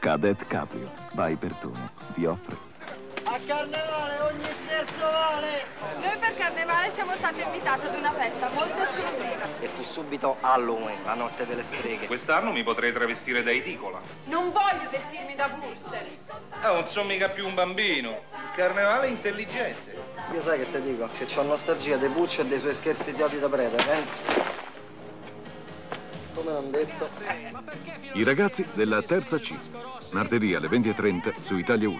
Cadet Caprio, by Bertone, vi offre a carnevale ogni scherzo vale! Noi per carnevale siamo stati invitati ad una festa molto esclusiva. E fu subito Halloween, la notte delle streghe. Quest'anno mi potrei travestire da edicola. Non voglio vestirmi da Wurstel. Ah, non sono mica più un bambino. Carnevale intelligente. Io sai che ti dico? Che ho nostalgia dei Puccio e dei suoi scherzi idioti da prete, eh? Come non detto. I ragazzi della terza C. Martedì alle 20.30 su Italia 1.